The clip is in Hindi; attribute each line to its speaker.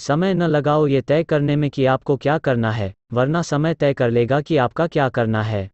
Speaker 1: समय न लगाओ ये तय करने में कि आपको क्या करना है, वरना समय तय कर लेगा कि आपका क्या करना है।